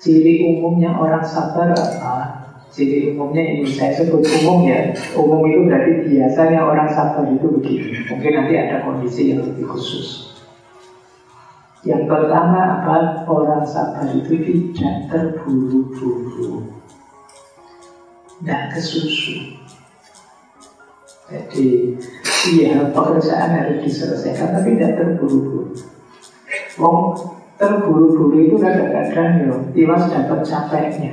Ciri umumnya orang sabar apa? Ciri umumnya ini saya sebut umum ya. Umum itu berarti biasanya orang sabar itu begini. Mungkin nanti ada kondisi yang lebih khusus. Yang pertama apa? Orang sabar itu tidak terburu-buru. Tidak kesusu. Jadi Iya, pekerjaan harus diselesaikan Tapi tidak terburu-buru. Wong terburu-buru itu kadang-kadang ya tiwas dapat capeknya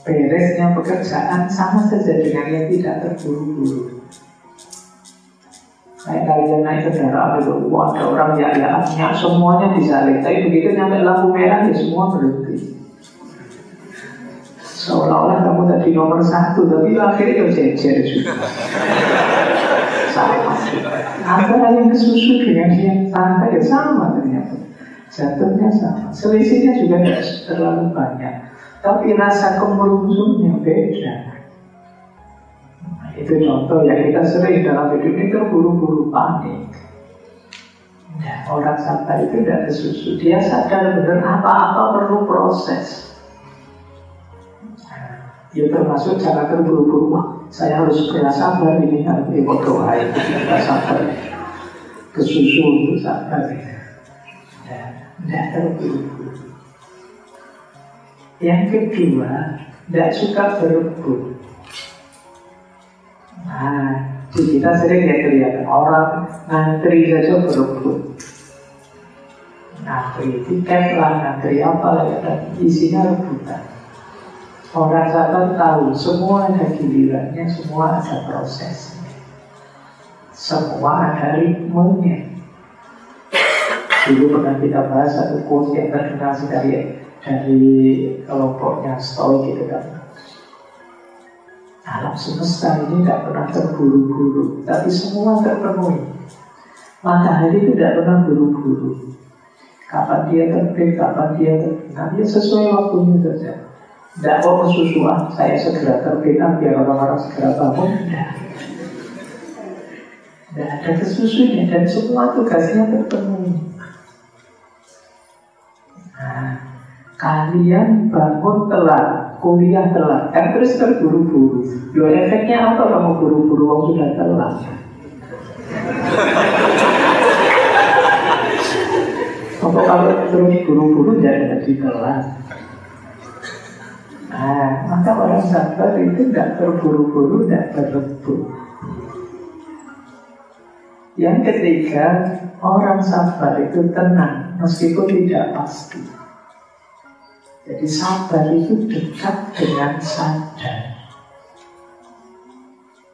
beresnya pekerjaan sama saja dengan yang tidak terburu-buru Kayak kalian naik kendaraan itu, ada orang ya ya semuanya disalib. Tapi begitu nyampe lampu merah ya semua berhenti. Seolah-olah kamu tadi nomor satu, tapi akhirnya ya jejer juga. sama. Antara yang kesusu dengan yang santai ya sama ternyata. Jatuhnya sama. Selisihnya juga tidak terlalu banyak. Tapi rasa kemerungsungnya beda. Nah, itu contoh yang kita sering dalam hidup ini terburu-buru panik. Nah, orang sabar itu tidak kesusu. Dia sadar benar apa-apa perlu proses. Nah, ya termasuk cara terburu-buru. Wah, saya harus sabar ini harus ikut doa itu sabar. Kesusu untuk sabar. Tidak terburu-buru. Yang kedua, tidak suka berebut. Nah, kita sering ya kelihatan orang ngantri saja berebut. Ngantri tiket lah, ngantri apa lah, ya, isinya rebutan. Orang sabar tahu semua ada gilirannya, semua ada prosesnya. Semua ada ritmenya. Dulu pernah kita bahas satu quote yang terkenal sekali dari kelompoknya Stoik gitu kan. Alam semesta ini tidak pernah terburu-buru, tapi semua terpenuhi. Matahari itu tidak pernah buru-buru. Kapan dia terbit, kapan dia terbit, nah, dia sesuai waktunya saja. Tidak mau kesusuan, saya segera terbitan biar orang-orang segera bangun. Tidak ada kesusunya dan semua tugasnya terpenuhi. Kalian bangun telat, kuliah telat, kan terus terburu-buru. Lo efeknya apa kamu buru-buru waktu sudah telat? Apa kalau terus buru-buru jadi telat? Nah, maka orang sabar itu tidak terburu-buru, tidak berebut. Yang ketiga, orang sabar itu tenang, meskipun tidak pasti. Jadi sabar itu dekat dengan sadar.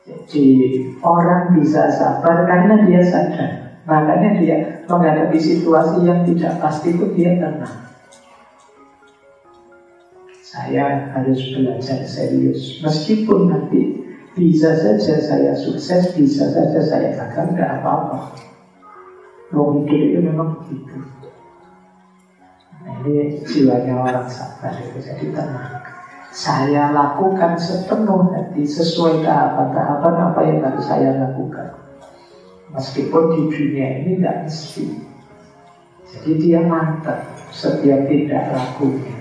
Jadi orang bisa sabar karena dia sadar. Makanya dia menghadapi situasi yang tidak pasti itu dia tenang. Saya harus belajar serius. Meskipun nanti bisa saja saya sukses, bisa saja saya gagal, tidak apa-apa. Mau itu memang begitu. Ini jiwanya orang sabar itu jadi tenang. Saya lakukan sepenuh hati sesuai tahapan-tahapan apa yang harus saya lakukan. Meskipun di dunia ini tidak mesti. Jadi dia mantap setiap tidak lakunya.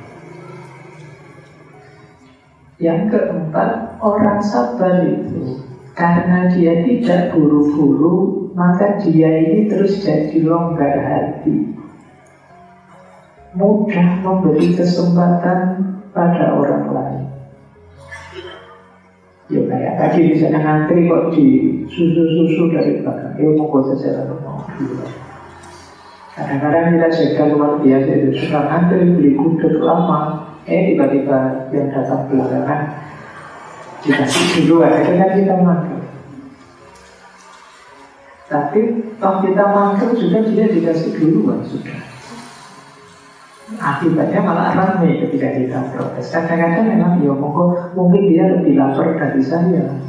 Yang keempat, orang sabar itu karena dia tidak buru-buru, maka dia ini terus jadi longgar hati. Mudah memberi kesempatan pada orang lain. Ya kayak tadi misalnya ngantri kok di susu-susu dari belakang. Ya mau saja lalu mau Kadang-kadang kita jaga luar biasa itu Suka ngantri beli gudeg lama. Eh tiba-tiba yang datang belakangan Dikasih Itu kan kita makan Tapi kalau kita makan juga dia dikasih duluan sudah Akibatnya malah ramai ketika kita protes. Kadang-kadang memang ya mungkin dia lebih lapar dari saya.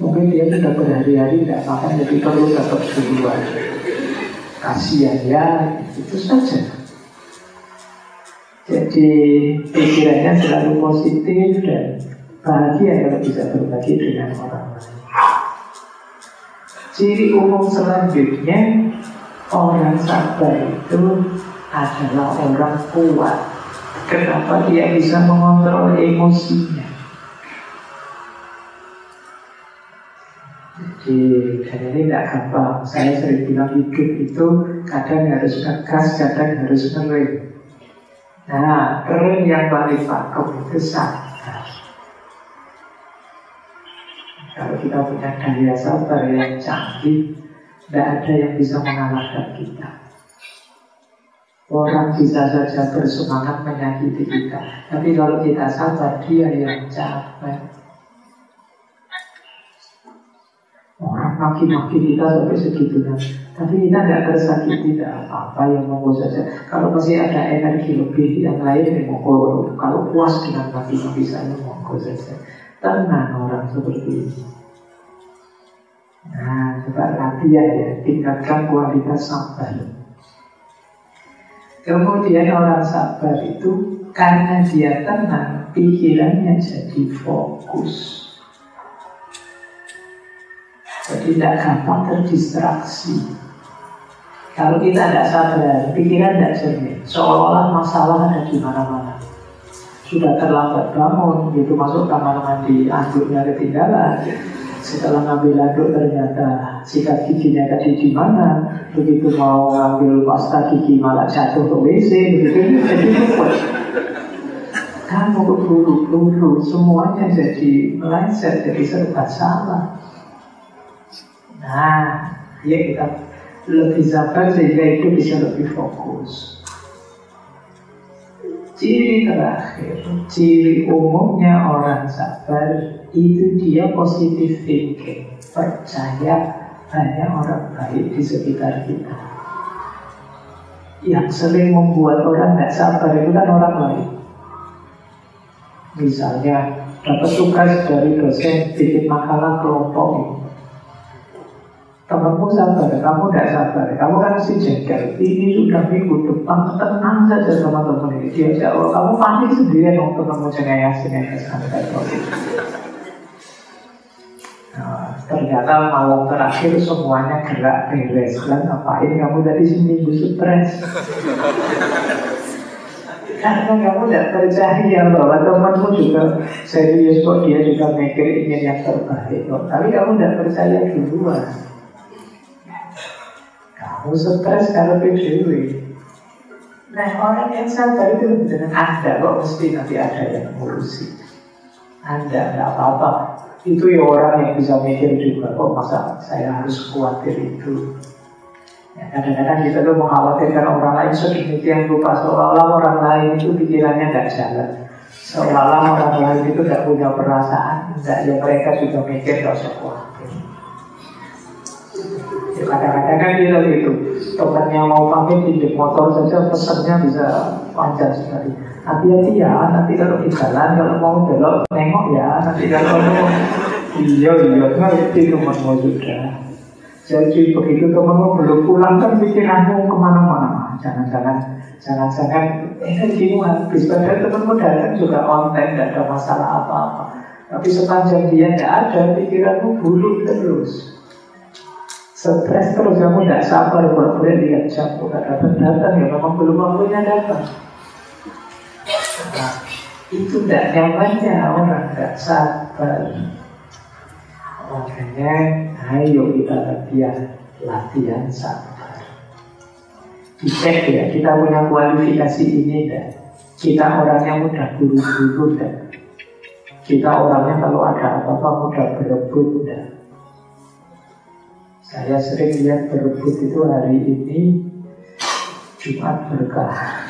Mungkin dia sudah berhari-hari tidak makan jadi perlu dapat duluan. Kasihan ya, itu saja. Jadi pikirannya selalu positif dan bahagia kalau bisa berbagi dengan orang lain. Ciri umum selanjutnya orang sabar itu adalah orang kuat Kenapa dia bisa mengontrol emosinya? Jadi, dan ini tidak gampang. Saya sering bilang hidup itu kadang harus ngegas, kadang harus ngering. Nah, kering yang paling pakem itu sabar. Kalau kita punya daya sabar yang canggih, tidak ada yang bisa mengalahkan kita. Orang bisa saja bersemangat menyakiti kita. Tapi kalau kita sabar Dia yang capek. Orang maki-maki kita sampai segitunya. Tapi kita tidak tersakiti Tidak apa-apa yang monggo saja. Kalau masih ada energi lebih yang lain ya monggo Kalau puas dengan maki-maki saya Monggo saja. Tenang orang seperti ini. Nah, coba latihan ya. Tingkatkan kualitas sabar Kemudian orang sabar itu karena dia tenang, pikirannya jadi fokus. Jadi tidak gampang terdistraksi. Kalau kita tidak sabar, pikiran tidak jernih. Seolah-olah masalah ada di mana-mana. Sudah terlambat bangun, gitu masuk kamar mandi, anduknya ketinggalan. Setelah ngambil anduk ternyata sikat giginya tadi di mana, begitu mau ngambil pasta gigi malah jatuh ke WC begitu. Jadi lupa kamu buru-buru semuanya jadi melencet jadi serba salah. Nah ya kita lebih sabar sehingga itu bisa lebih fokus. Ciri terakhir, ciri umumnya orang sabar itu dia positive thinking, percaya hanya orang baik di sekitar kita. Yang sering membuat orang tidak sabar itu kan orang lain. Misalnya dapat tugas dari dosen bikin makalah kelompok. Temanmu sabar, kamu tidak sabar. Kamu kan mesti jengkel. Ini sudah minggu depan, tenang saja sama teman ini. Dia jawab, kamu panik sendirian temanmu cengayas, cengayas, santai. Ternyata malam terakhir semuanya gerak beres. Kan ngapain kamu dari seminggu stres? Karena kamu tidak percaya bahwa temanmu juga serius kok dia juga mikir ingin yang terbaik kok. Tapi kamu tidak percaya duluan. Kamu stres kalau PDW Nah orang yang sabar itu dengan Anda kok mesti nanti ada yang ngurusi. Anda tidak apa-apa itu ya orang yang bisa mikir juga kok masa saya harus khawatir itu? Ya, kadang-kadang kita tuh mengkhawatirkan orang lain sedemikian rupa seolah-olah orang lain itu pikirannya tidak jalan. Seolah-olah orang lain itu tidak punya perasaan tidak ya mereka juga mikir gak usah khawatir kadang-kadang kan gitu temannya mau pamit pinjam motor saja pesannya bisa panjang sekali. Hati-hati ya nanti kalau di jalan kalau mau belok nengok ya nanti kalau mau. Iya iya ngerti temanmu sudah jadi begitu temanmu belum pulang kan pikiranmu ke mana-mana. Jangan-jangan jangan-jangan. Energimu habis padahal temanmu datang juga konten tidak ada masalah apa-apa. Tapi sepanjang dia tidak ada pikiranmu buruk terus Stres terus kamu tidak sabar kalau boleh lihat jam udah datang datang ya memang belum waktunya datang Nah, itu tidak nyamannya orang tidak sabar. Makanya ayo kita latihan latihan sabar. Dicek ya, kita punya kualifikasi ini enggak? Kita orangnya mudah buru-buru enggak? Kita orangnya kalau ada apa-apa mudah berebut enggak? Saya sering lihat berebut itu hari ini Jumat berkah.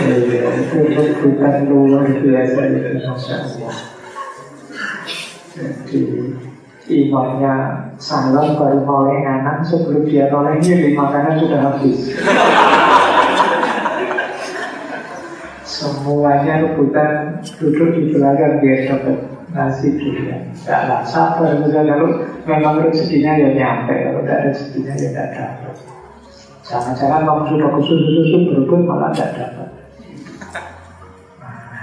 Iya, itu bukan luar biasa itu Masya Allah. Jadi imamnya salam baru noleh anak Sebelum dia noleh ini makanan sudah habis. Semuanya rebutan duduk di belakang dia dapat dulu Tidak lah, sabar. Kalau memang rezekinya ya nyampe. Kalau tidak rezekinya ya tidak dapat Jangan-jangan kamu sudah kesusu-susu berebut malah tidak dapat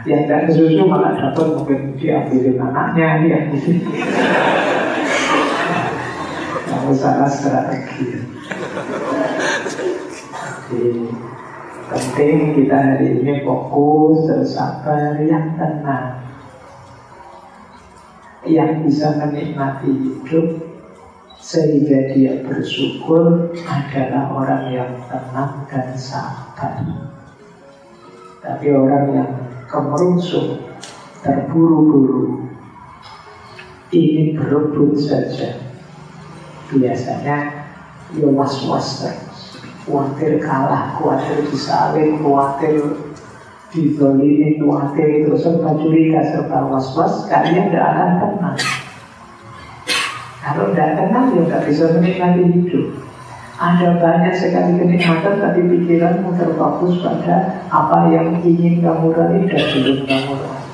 yang tidak susu malah dapat mungkin diambilin anaknya dia kamu salah strategi. Jadi, Penting kita hari ini fokus, terus sabar, yang tenang. Yang bisa menikmati hidup sehingga dia bersyukur adalah orang yang tenang dan sabar. Tapi orang yang kemerunsuk, terburu-buru, ingin berebut saja, biasanya ya was-was terus. Khawatir kalah, khawatir disalin, khawatir dizolimi, khawatir itu serba curiga, serba was-was, kalian tidak akan tenang. Kalau tidak tenang, ya tidak bisa menikmati hidup. Ada banyak sekali kenikmatan, tapi pikiranmu terfokus pada apa yang ingin kamu raih dan belum kamu raih.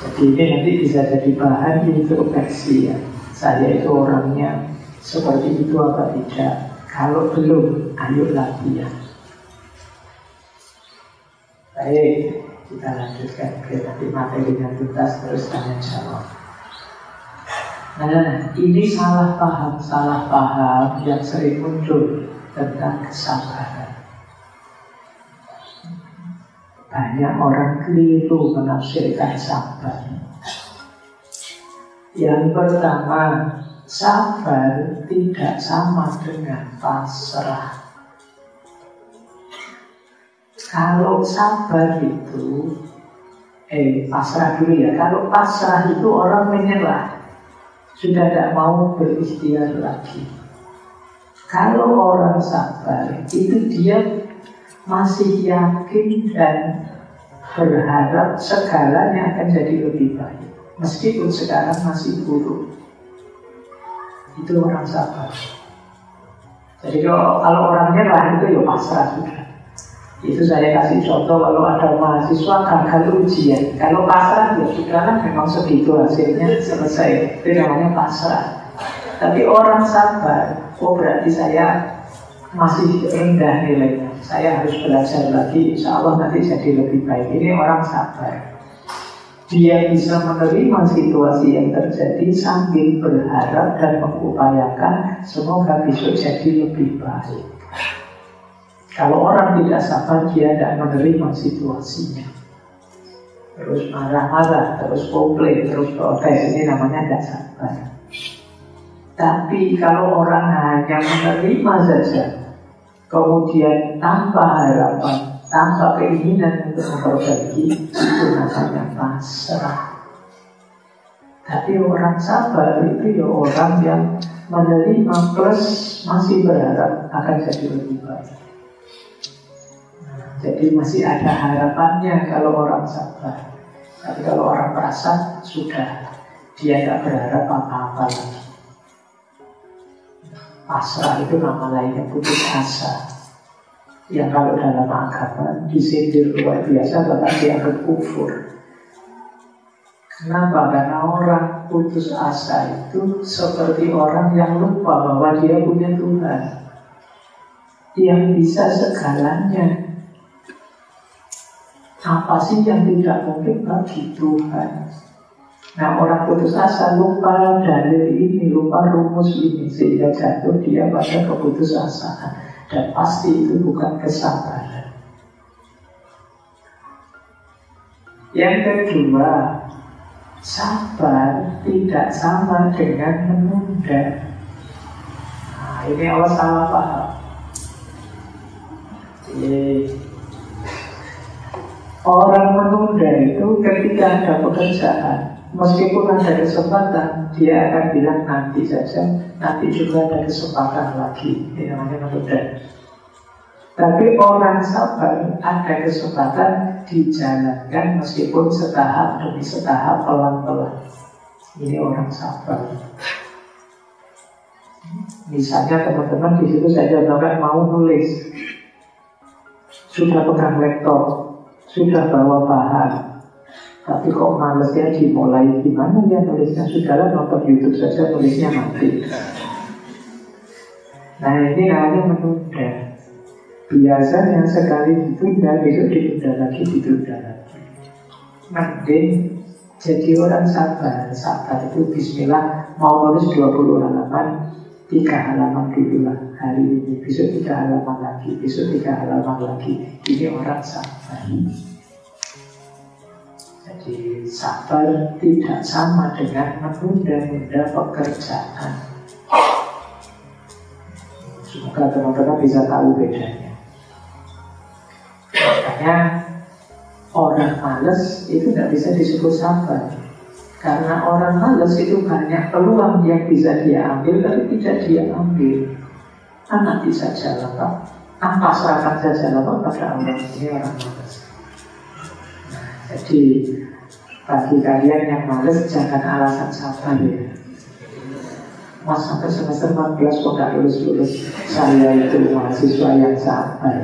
Jadi ini nanti bisa jadi bahan introspeksi ya. Saya itu orangnya seperti itu apa tidak? Kalau belum, ayo latihan. Baik, kita lanjutkan ke nanti materinya tuntas terus tanya jawab. Nah, ini salah paham, salah paham yang sering muncul tentang kesabaran. Banyak orang keliru menafsirkan sabar. Yang pertama, sabar tidak sama dengan pasrah. Kalau sabar itu, eh pasrah dulu ya. Kalau pasrah itu orang menyerah, sudah tidak mau berikhtiar lagi. Kalau orang sabar itu dia masih yakin dan berharap segalanya akan jadi lebih baik. Meskipun sekarang masih buruk. Itu orang sabar. Jadi kalau, kalau orang nyerah itu ya pasrah sudah. Itu saya kasih contoh kalau ada mahasiswa gagal ujian. Kalau pasrah ya sudah kan memang segitu hasilnya selesai. Itu namanya pasrah. Tapi orang sabar, oh berarti saya masih rendah nilainya. Saya harus belajar lagi, insya Allah nanti jadi lebih baik. Ini orang sabar. Dia bisa menerima situasi yang terjadi sambil berharap dan mengupayakan semoga besok jadi lebih baik. Kalau orang tidak sabar, dia tidak menerima situasinya. Terus marah-marah, terus komplain, terus protes. Ini namanya tidak sabar. Tapi kalau orang hanya menerima saja, kemudian tanpa harapan, tanpa keinginan untuk memperbaiki itu namanya pasrah. Tapi orang sabar itu ya orang yang menerima plus masih berharap akan jadi lebih baik. Jadi masih ada harapannya kalau orang sabar. Tapi kalau orang merasa sudah dia tidak berharap apa-apa lagi. Pasrah itu nama lainnya putus asa yang kalau dalam agama disindir luar biasa bahkan dianggap kufur. Kenapa? Karena orang putus asa itu seperti orang yang lupa bahwa dia punya Tuhan yang bisa segalanya. Apa sih yang tidak mungkin bagi Tuhan? Nah orang putus asa lupa dalil ini, lupa rumus ini Sehingga jatuh dia pada keputusasaan dan pasti itu bukan kesabaran. Yang kedua, sabar tidak sama dengan menunda. Nah, ini awal salah paham. Jadi, orang menunda itu ketika ada pekerjaan, Meskipun ada kesempatan, dia akan bilang nanti saja, nanti juga ada kesempatan lagi. Ini namanya menunda. Tapi orang sabar ada kesempatan dijalankan meskipun setahap demi setahap pelan-pelan. Ini orang sabar. Misalnya teman-teman di situ saja bahkan mau nulis, sudah pegang laptop, sudah bawa bahan, tapi kok malesnya dimulai gimana ya nulisnya Sudahlah nonton Youtube saja nulisnya mati. Nah ini namanya menunda. Biasanya sekali ditunda Besok ditunda lagi, ditunda lagi. Mending jadi orang sabar. Sabar itu bismillah Mau nulis 20 halaman tiga halaman dulu lah hari ini, besok tiga halaman lagi, besok tiga halaman lagi. Ini orang sabar. Jadi sabar tidak sama dengan menunda-nunda pekerjaan. Semoga teman-teman bisa tahu bedanya. Makanya orang males itu tidak bisa disebut sabar. Karena orang males itu banyak peluang yang bisa dia ambil tapi tidak dia ambil. Anak bisa jalan Pak. Apa serahkan saja jalan pada Allah ini orang males. Nah, jadi bagi kalian yang males jangan alasan sabar ya. Mas sampai semester 14 kok lulus-lulus Saya itu mahasiswa yang sabar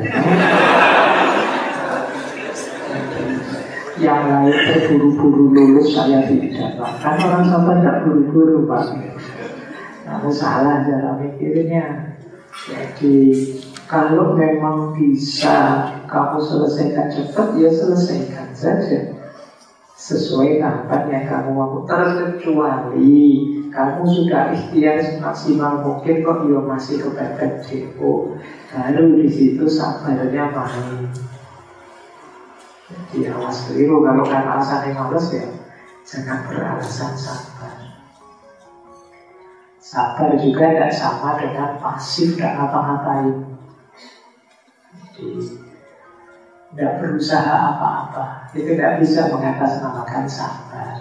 yang lain terburu-buru lulus saya tidak kan orang sabar tidak buru-buru pak. Kamu salah cara mikirnya. Jadi kalau memang bisa kamu selesaikan cepat ya selesaikan saja. Sesuai tahapan yang kamu mau. Terkecuali kamu sudah ikhtiar semaksimal mungkin kok yo ya masih kepepet depo baru di situ sabarnya main jadi awas keliru kalau kan yang males ya jangan beralasan sabar. Sabar juga tidak sama dengan pasif dan apa-apain. Jadi tidak berusaha apa-apa itu tidak bisa mengatasnamakan sabar.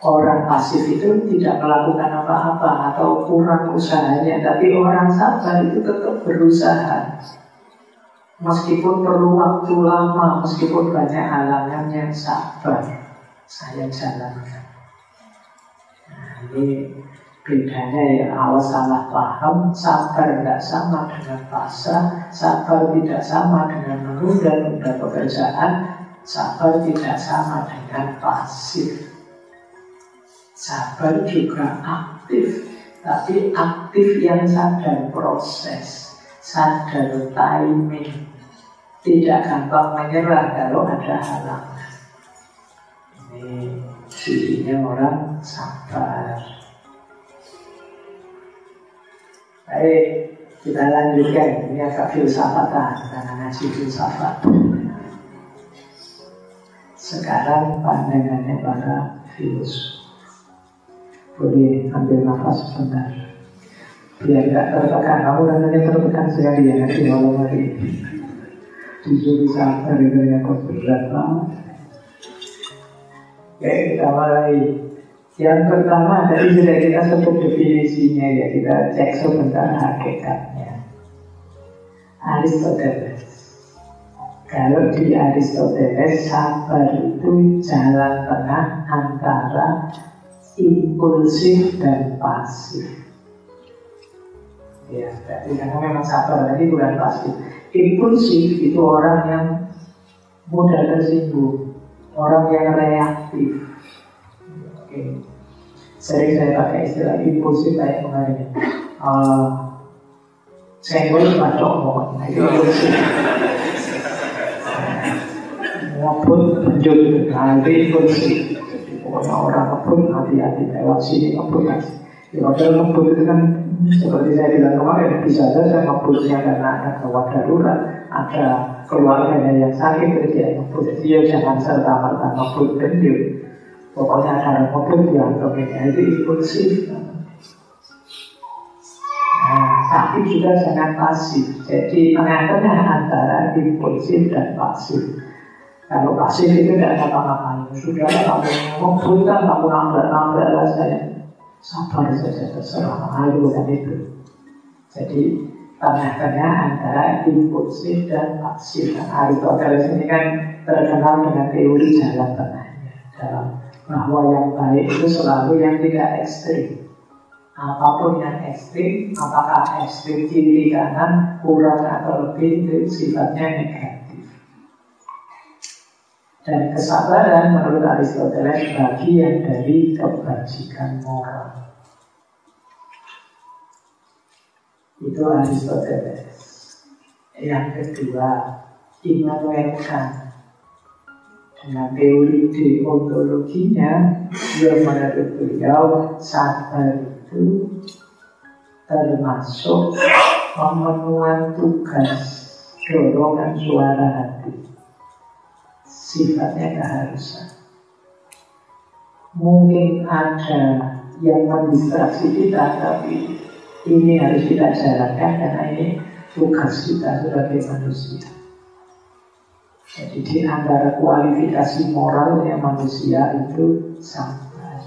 Orang pasif itu tidak melakukan apa-apa atau kurang usahanya, tapi orang sabar itu tetap berusaha. Meskipun perlu waktu lama, meskipun banyak halangan yang sabar, saya jalankan. Nah, ini bedanya ya, awas salah paham, sabar tidak sama dengan pasrah, sabar tidak sama dengan menunda-nunda pekerjaan, sabar tidak sama dengan pasif. Sabar juga aktif, tapi aktif yang sadar proses, sadar timing, tidak gampang menyerah kalau ada halangan. Ini cirinya orang sabar. Baik, kita lanjutkan. Ini agak filsafatan karena ngaji filsafat. Sekarang pandangannya para filsuf. Boleh ambil nafas sebentar. Biar tidak tertekan. Kamu rasanya tertekan sekali ya nanti malam hari disuruh sabar itu yang berat banget. Oke, kita mulai. Yang pertama tadi sudah kita sebut definisinya ya, kita cek sebentar hakikatnya. Aristoteles. Kalau di Aristoteles sabar itu jalan tengah antara impulsif dan pasif. Ya, berarti kamu memang sabar tadi bukan pasif impulsif itu orang yang mudah tersinggung, orang yang reaktif. Oke. Sering saya pakai istilah impulsif kayak kemarin. Uh, senggol bacok pokoknya itu impulsif. Ngapun penjut, itu impulsif. Pokoknya orang ngapun hati-hati lewat sini ngapun Ya, padahal ngebut itu kan seperti saya bilang kemarin bisa saja ngebutnya karena ada gawat darurat, ada keluarganya yang sakit terus dia ngebut. Dia jangan serta merta ngebut pendiuk. Pokoknya ada ngebut ya ini itu impulsif. Nah, tapi juga sangat pasif. Jadi tengah-tengah antara impulsif dan pasif. Kalau pasif itu tidak ada apa-apa. Sudah kamu kan, kamu nambah-nambah lah saya sabar saja terserah kan itu. Jadi tengah-tengah antara impulsif dan pasif. Nah, Aristoteles ini kan terkenal dengan teori jalan tengahnya dalam bahwa yang baik itu selalu yang tidak ekstrim. Apa pun yang ekstrim, apakah ekstrim kiri kanan, kurang atau lebih itu sifatnya negatif. Dan kesabaran menurut Aristoteles bagian dari kebajikan moral. Itu Aristoteles. Yang kedua, Immanuel Kant. Dengan teori deontologinya, dia menurut beliau sabar itu termasuk pemenuhan tugas dorongan suara hati. Sifatnya keharusan. Mungkin ada yang mendistraksi kita, tapi ini harus kita jalankan karena ini tugas kita sebagai manusia. Jadi di antara kualifikasi moralnya manusia itu sabar.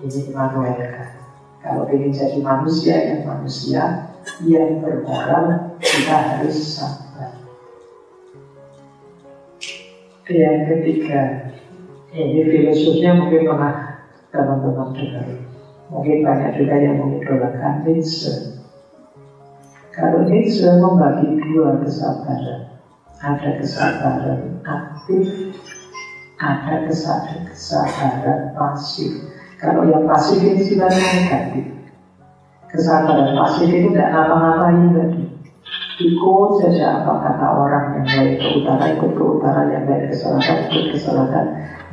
Ini Immanuel. Kalau ingin jadi manusia yang manusia yang bermoral, kita harus sabar. Yang ketiga, ini filosofnya mungkin pernah teman-teman dengar. Mungkin banyak juga yang mengidolakan Nietzsche. Kalau Nietzsche membagi dua kesabaran. Ada kesabaran aktif, ada kesabaran pasif. Kalau yang pasif ini sifatnya negatif. Kesabaran pasif itu tidak apa-apain tadi. Ikut saja apa kata orang yang baik ke utara, ikut ke utara, yang baik ke selatan, ikut ke selatan.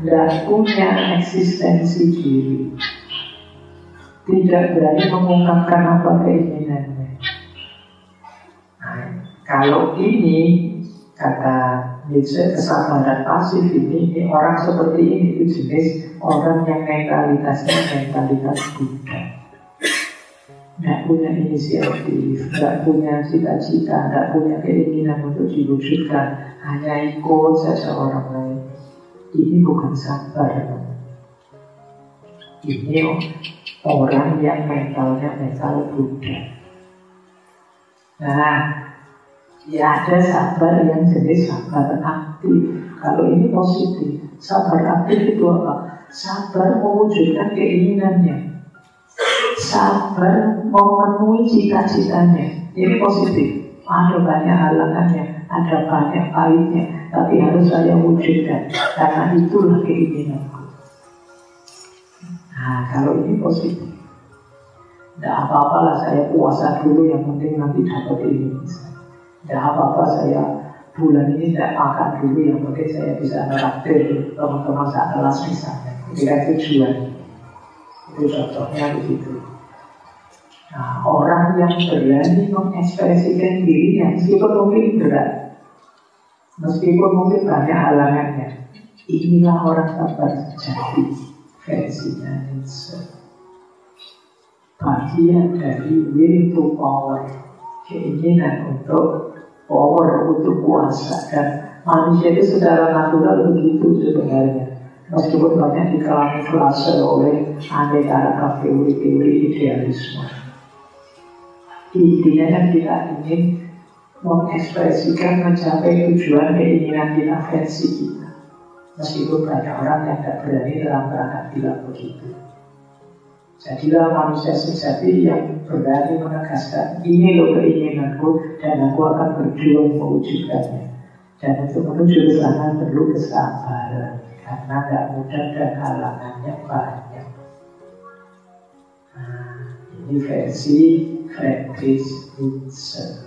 Dan punya eksistensi diri. Tidak berani mengungkapkan apa keinginannya. Nah, kalau ini kata Nietzsche kesabaran pasif ini, ini orang seperti ini itu jenis orang yang mentalitasnya mentalitas Buddha nggak punya inisiatif, nggak punya cita-cita, nggak punya keinginan untuk diwujudkan, hanya ikut saja orang lain. Ini bukan sabar. Ini orang yang mentalnya mental Buddha. Nah, ya ada sabar yang jenis sabar aktif. Kalau ini positif, sabar aktif itu apa? Sabar mewujudkan keinginannya sabar memenuhi cita-citanya. Ini positif. Ada banyak halangannya, ada banyak pahitnya, tapi harus saya wujudkan karena itulah keinginanku. Nah, kalau ini positif. Tidak apa-apa lah saya puasa dulu yang penting nanti dapat ini. Tidak apa-apa saya bulan ini tidak makan dulu yang penting saya bisa meraktir teman-teman saat kelas misalnya. Itu tujuan. Itu contohnya begitu. Nah, orang yang berani mengekspresikan dirinya meskipun mungkin berat, meskipun mungkin banyak halangannya, inilah orang sabar sejati versinya Nietzsche. Bagian dari will to power, keinginan untuk power, untuk kuasa dan manusia itu secara natural begitu sebenarnya. Meskipun banyak dikamuflase oleh aneka teori-teori idealisme. Intinya kan kita ingin mengekspresikan mencapai tujuan keinginan kita versi kita. Meskipun banyak orang yang tidak berani dalam rangka bilang begitu. Jadilah manusia sejati yang berani menegaskan ini loh keinginanku dan aku akan berjuang mewujudkannya. Dan untuk menuju ke sana perlu kesabaran karena tidak mudah dan halangannya banyak. Nah, ini versi Friedrich Nietzsche.